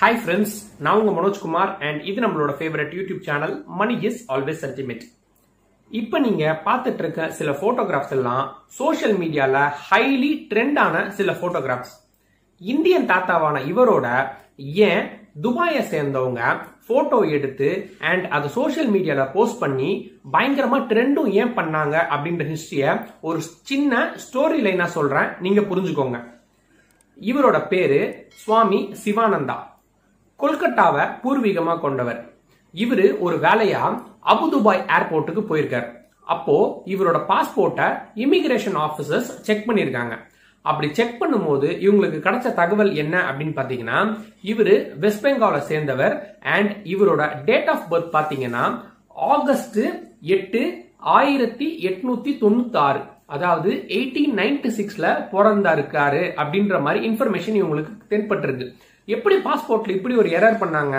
Hi friends நான் உங்கள் Manojkumar and இது நம்மளோட favourite YouTube channel Mani is always sentiment இப்போ நீங்கள் பார்த்துட்டு இருக்க சில ஃபோட்டோகிராஃப்ஸ் எல்லாம் சோஷியல் மீடியாவில் ஹைலி ட்ரெண்டான சில ஃபோட்டோகிராஃப்ஸ் இந்தியன் தாத்தாவான இவரோட ஏன் துபாயை சேர்ந்தவங்க ஃபோட்டோ எடுத்து அண்ட் அதை சோஷியல் மீடியாவில் போஸ்ட் பண்ணி பயங்கரமாக ட்ரெண்டும் ஏன் பண்ணாங்க அப்படின்ற ஹிஸ்ட்ரியை ஒரு சின்ன ஸ்டோரி லைனாக சொல்கிறேன் நீங்கள் புரிஞ்சுக்கோங்க. இவரோட பேரு சுவாமி சிவானந்தா. கொல்கட்டாவை பூர்வீகமா கொண்டவர். இவரு ஒரு வேலையா அபுதுபாய் ஏர்போர்ட்டுக்கு போயிருக்கார். அப்போ இவரோட பாஸ்போர்ட்டை இமிகிரேஷன் ஆபீசர்ஸ் செக் பண்ணிருக்காங்க அப்படி செக் பண்ணும்போது இவங்களுக்கு கிடைச்ச தகவல் என்ன அப்படின்னு பாத்தீங்கன்னா இவரு வெஸ்ட் பெங்காலை சேர்ந்தவர் அண்ட் இவரோட டேட் ஆஃப் பர்த் பாத்தீங்கன்னா ஆகஸ்ட் எட்டு ஆயிரத்தி எட்நூத்தி தொண்ணூத்தி ஆறு அதாவது எயிட்டீன் நைன்டி சிக்ஸ்ல பிறந்தா இருக்காரு அப்படின்ற மாதிரி இன்ஃபர்மேஷன் இவங்களுக்கு தென்பட்டிருக்கு. எப்படி பாஸ்போர்ட்ல இப்படி ஒரு எரர் பண்ணாங்க?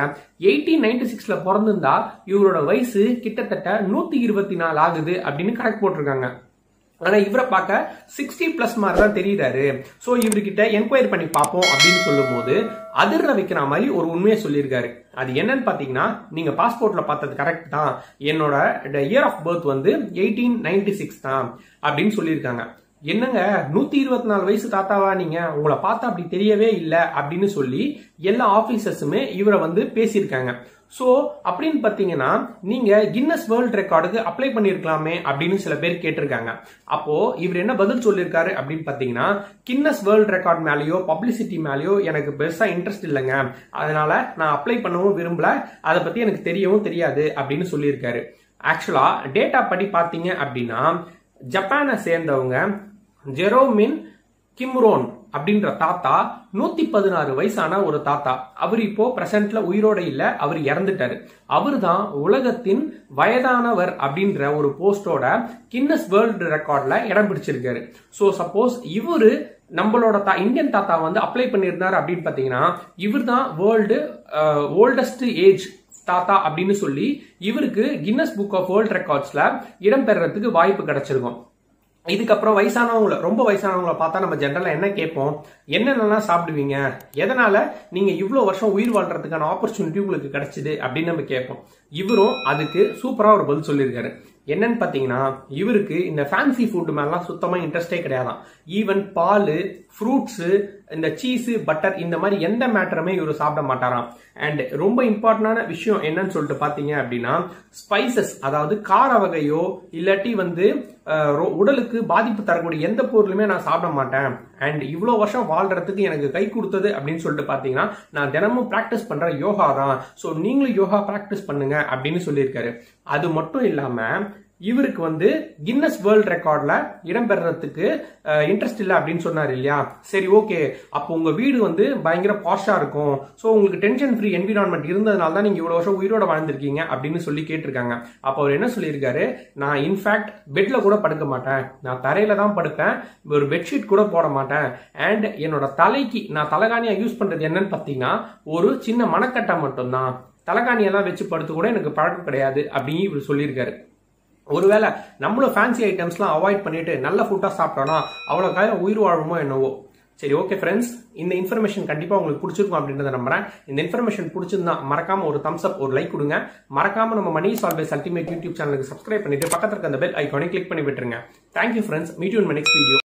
எயிட்டீன் நைன்டி சிக்ஸ்ல பிறந்திருந்தா இவரோட வயசு கிட்டத்தட்ட நூத்தி இருபத்தி நாலு ஆகுது அப்படின்னு கணக்கு போட்டிருக்காங்க. ஆனா இவரை பார்க்க சிக்ஸ்டி பிளஸ் மாதிரி தான் தெரியுறாரு. சோ இவர்கிட்ட என்கொயரி பண்ணி பார்ப்போம் அப்படின்னு சொல்லும் போது அதிர்ற வைக்கிற மாதிரி ஒரு உண்மையை சொல்லியிருக்காரு. அது என்னன்னு பாத்தீங்கன்னா நீங்க பாஸ்போர்ட்ல பார்த்தது கரெக்ட் தான். என்னோட இயர் ஆஃப் பர்த் வந்து எயிட்டீன் நைன்டி சிக்ஸ் தான் அப்படின்னு சொல்லியிருக்காங்க. என்னங்க நூத்தி இருபத்தி நாலு வயசு தாத்தாவா நீங்க? உங்களை பார்த்தா அப்படி தெரியவே இல்லை அப்படின்னு சொல்லி எல்லா ஆபீசர்ஸுமே இவரை வந்து பேசியிருக்காங்க. சோ அப்படின்னு பாத்தீங்கன்னா நீங்க கின்னஸ் வேர்ல்ட் ரெக்கார்டுக்கு அப்ளை பண்ணிருக்கலாமே அப்படின்னு சில பேர் கேட்டிருக்காங்க. அப்போ இவர் என்ன பதில் சொல்லியிருக்காரு அப்படின்னு பாத்தீங்கன்னா கின்னஸ் வேர்ல்ட் ரெக்கார்ட் மேலேயோ பப்ளிசிட்டி மேலேயோ எனக்கு பெருசா இன்ட்ரெஸ்ட் இல்லைங்க. அதனால நான் அப்ளை பண்ணவும் விரும்பல. அதை பத்தி எனக்கு தெரியவும் தெரியாது அப்படின்னு சொல்லியிருக்காரு. ஆக்சுவலா டேட்டா படி பாத்தீங்க அப்படின்னா ஜப்பானை சேர்ந்தவங்க ஜெரோமின் கிம்ரோன் அப்படின்ற தாத்தா நூத்தி பதினாறு வயசான ஒரு தாத்தா. அவர் இப்போ பிரசன்ட்ல உயிரோட இல்ல அவர் இறந்துட்டாரு. அவர் தான் உலகத்தின் வயதானவர் அப்படின்ற ஒரு போஸ்டோட கின்னஸ் வேர்ல்டு ரெக்கார்ட்ல இடம் பிடிச்சிருக்காரு. சோ சப்போஸ் இவரு நம்மளோட தா இந்தியன் தாத்தா வந்து அப்ளை பண்ணியிருந்தாரு அப்படின்னு பாத்தீங்கன்னா இவர் தான் வேர்ல்டு ஓல்டஸ்ட் ஏஜ் தாத்தா அப்படின்னு சொல்லி இவருக்கு கின்னஸ் புக் ஆஃப் வேர்ல்ட் ரெக்கார்ட்ஸ்ல இடம்பெறதுக்கு வாய்ப்பு கிடைச்சிருக்கும். இதுக்கப்புறம் வயசானவங்கள ரொம்ப வயசானவங்கள பார்த்தா நம்ம ஜென்ரலாக என்ன கேட்போம்? என்னென்னலாம் சாப்பிடுவீங்க? எதனால நீங்க இவ்வளவு வருஷம் உயிர் வாழ்றதுக்கான ஆப்பர்ச்சுனிட்டி உங்களுக்கு கிடைச்சிது அப்படின்னு நம்ம கேட்போம். இவரும் அதுக்கு சூப்பரா ஒரு பதில் சொல்லியிருக்காரு. என்னன்னு பார்த்தீங்கன்னா இவருக்கு இந்த ஃபேன்சி ஃபுட்டு மேலாம் சுத்தமாக இன்ட்ரெஸ்டே கிடையாதான் ஈவன் பால் ஃப்ரூட்ஸு இந்த சீஸு பட்டர் இந்த மாதிரி எந்த மேட்டருமே இவர் சாப்பிட மாட்டாராம். அண்ட் ரொம்ப இம்பார்ட்டண்டான விஷயம் என்னன்னு சொல்லிட்டு பார்த்தீங்க அப்படின்னா ஸ்பைசஸ் அதாவது கார வகையோ இல்லாட்டி வந்து உடலுக்கு பாதிப்பு தரக்கூடிய எந்த பொருளுமே நான் சாப்பிட மாட்டேன். அண்ட் இவ்வளோ வருஷம் வாழ்றதுக்கு எனக்கு கை கொடுத்தது அப்படின்னு சொல்லிட்டு பார்த்தீங்கன்னா நான் தினமும் பிராக்டிஸ் பண்ணுற யோகா தான். ஸோ நீங்களும் யோகா ப்ராக்டிஸ் பண்ணுங்க அப்படின்னு சொல்லியிருக்காரு. அது மட்டும் இல்லாமல் இவருக்கு வந்து கின்னஸ் வேர்ல்ட் ரெக்கார்ட்ல இடம்பெறதுக்கு இன்ட்ரெஸ்ட் இல்லை அப்படின்னு சொன்னார் இல்லையா? சரி ஓகே அப்போ உங்க வீடு வந்து பயங்கர பாஷா இருக்கும். ஸோ உங்களுக்கு டென்ஷன் ஃப்ரீ என்விரான்மெண்ட் இருந்ததுனால தான் நீங்க இவ்வளவு வருஷம் உயிரோட வாழ்ந்திருக்கீங்க அப்படின்னு சொல்லி கேட்டிருக்காங்க. அப்போ அவர் என்ன சொல்லியிருக்காரு? நான் இன்ஃபேக்ட் பெட்ல கூட படுக்க மாட்டேன். நான் தரையில தான் படுப்பேன். ஒரு பெட்ஷீட் கூட போட மாட்டேன். அண்ட் என்னோட தலைக்கு நான் தலைகாணியா யூஸ் பண்றது என்னன்னு பார்த்தீங்கன்னா ஒரு சின்ன மனக்கட்டை மட்டும்தான். தலைகாணியெல்லாம் வச்சு படுத்து கூட எனக்கு பழக்கம் கிடையாது அப்படின்னு இவர் சொல்லியிருக்காரு. ஒருவேளை நம்மளும் ஃபேன்சி ஐட்டம்ஸ்லாம் அவாய்ட் பண்ணிட்டு நல்ல ஃபுட்டாக சாப்பிட்டோம்னா அவ்வளோ காலம் உயிர் வாழுமோ என்னவோ. சரி ஓகே ஃப்ரெண்ட்ஸ் இந்த இன்ஃபர்மேஷன் கண்டிப்பாக உங்களுக்கு பிடிச்சிருக்கும் அப்படின்றத நம்புறேன். இந்த இன்ஃபர்மேஷன் பிடிச்சிருந்தா மறக்காம ஒரு தம்ஸ் அப் ஒரு லைக் கொடுங்க. மறக்காம நம்ம மணி சால்வேஸ் அல்டிமேட் யூடியூப் சேனலுக்கு சப்ஸ்கிரைப் பண்ணிட்டு பக்கத்தில் இருக்க அந்த பெல் ஐக்கானே கிளிக் பண்ணி விட்டுருங்க. Thank you friends meet you in next video